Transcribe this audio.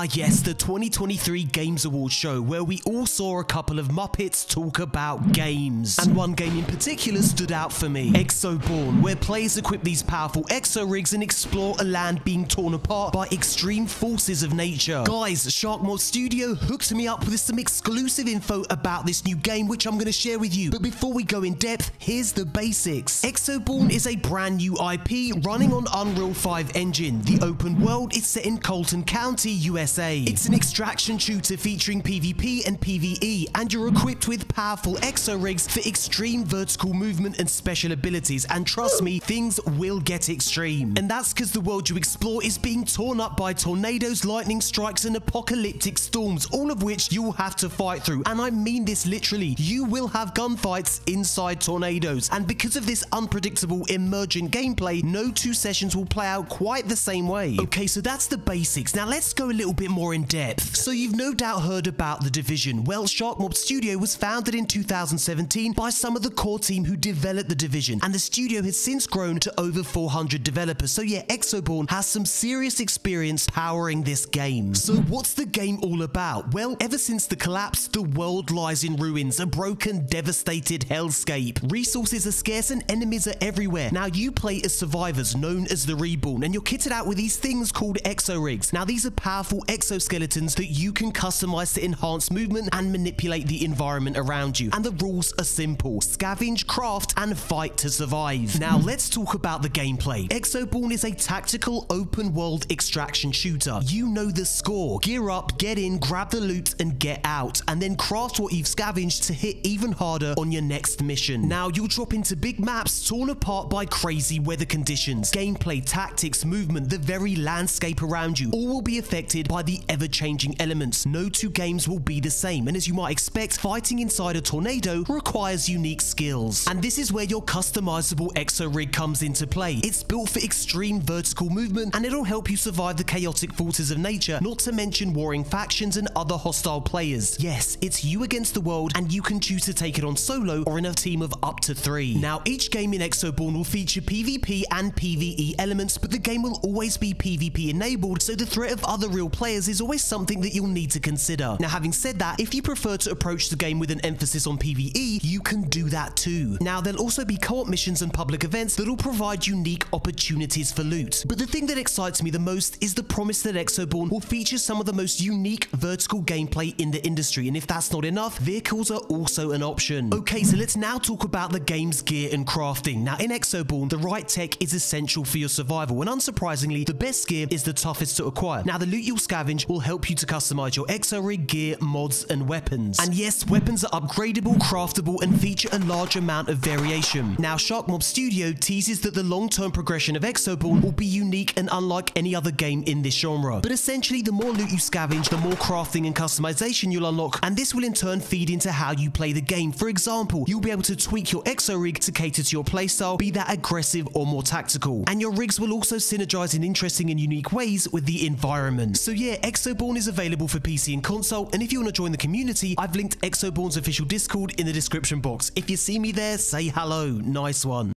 Ah, yes, the 2023 Games Awards show where we all saw a couple of Muppets talk about games. And one game in particular stood out for me Exoborne, where players equip these powerful exo rigs and explore a land being torn apart by extreme forces of nature. Guys, Sharkmob Studio hooked me up with some exclusive info about this new game, which I'm going to share with you. But before we go in depth, here's the basics. Exoborne is a brand new IP running on Unreal 5 engine. The open world is set in Colton County, It's an extraction shooter featuring PvP and PvE, and you're equipped with powerful exo rigs for extreme vertical movement and special abilities. And trust me, things will get extreme. And that's because the world you explore is being torn up by tornadoes, lightning strikes, and apocalyptic storms, all of which you'll have to fight through. And I mean this literally. You will have gunfights inside tornadoes. And because of this unpredictable emergent gameplay, no two sessions will play out quite the same way. Okay, so that's the basics. Now let's go a little bit more in depth. So you've no doubt heard about The Division. Well, Sharkmob Studio was founded in 2017 by some of the core team who developed The Division, and the studio has since grown to over 400 developers. So yeah, Exoborne has some serious experience powering this game. So what's the game all about? Well, ever since the collapse, the world lies in ruins, a broken, devastated hellscape. Resources are scarce and enemies are everywhere. Now you play as survivors known as the Reborn, and you're kitted out with these things called exo rigs. Now these are powerful exoskeletons that you can customize to enhance movement and manipulate the environment around you. And the rules are simple. Scavenge, craft, and fight to survive. Now let's talk about the gameplay. Exoborne is a tactical open world extraction shooter. You know the score. Gear up, get in, grab the loot, and get out. And then craft what you've scavenged to hit even harder on your next mission. Now you'll drop into big maps torn apart by crazy weather conditions. Gameplay, tactics, movement, the very landscape around you, all will be affected by the ever-changing elements. No two games will be the same, and as you might expect, fighting inside a tornado requires unique skills. And this is where your customizable exo rig comes into play. It's built for extreme vertical movement, and it'll help you survive the chaotic forces of nature, not to mention warring factions and other hostile players. Yes, it's you against the world, and you can choose to take it on solo or in a team of up to three. Now, each game in Exoborne will feature PvP and PvE elements, but the game will always be PvP enabled, so the threat of other real players is always something that you'll need to consider. Now, having said that, if you prefer to approach the game with an emphasis on PvE, you can do that too. Now, there'll also be co-op missions and public events that'll provide unique opportunities for loot. But the thing that excites me the most is the promise that Exoborne will feature some of the most unique vertical gameplay in the industry, and if that's not enough, vehicles are also an option. Okay, so let's now talk about the game's gear and crafting. Now, in Exoborne, the right tech is essential for your survival, and unsurprisingly, the best gear is the toughest to acquire. Now, the loot you'll scavenge will help you to customize your exo rig, gear, mods, and weapons. And yes, weapons are upgradable, craftable, and feature a large amount of variation. Now, Sharkmob Studio teases that the long-term progression of Exoborne will be unique and unlike any other game in this genre. But essentially, the more loot you scavenge, the more crafting and customization you'll unlock, and this will in turn feed into how you play the game. For example, you'll be able to tweak your exo rig to cater to your playstyle, be that aggressive or more tactical. And your rigs will also synergize in interesting and unique ways with the environment. So yeah, Exoborne is available for PC and console, and if you want to join the community, I've linked Exoborne's official Discord in the description box. If you see me there, say hello. Nice one.